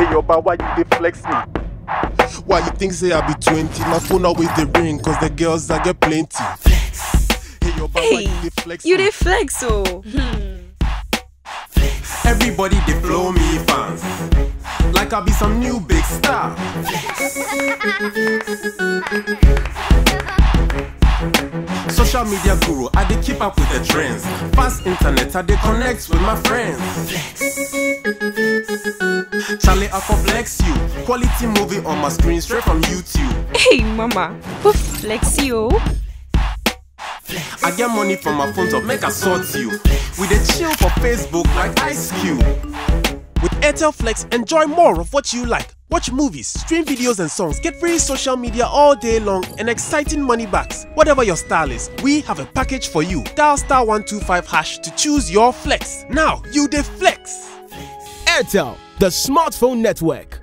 Hey, yo, but why you dey flex me? Why you think say I be 20? My phone always the ring, cause the girls I get plenty. Hey, yo, but why Hey, you dey flex you me? dey flex oh. Everybody they flow me fans. Like I be some new big star. Social media guru, I dey keep up with the trends. Fast internet, I dey connect with my friends. Charlie, I for flex you. Quality movie on my screen straight from YouTube. Hey mama, who flex you? I get money from my phone to make I sort you. We dey chill for Facebook like Ice Cube. With Airtel Flex, enjoy more of what you like. Watch movies, stream videos and songs, get free social media all day long, and exciting money backs. Whatever your style is, we have a package for you. Dial star 125 hash to choose your flex. Now, you dey flex. Airtel, the smartphone network.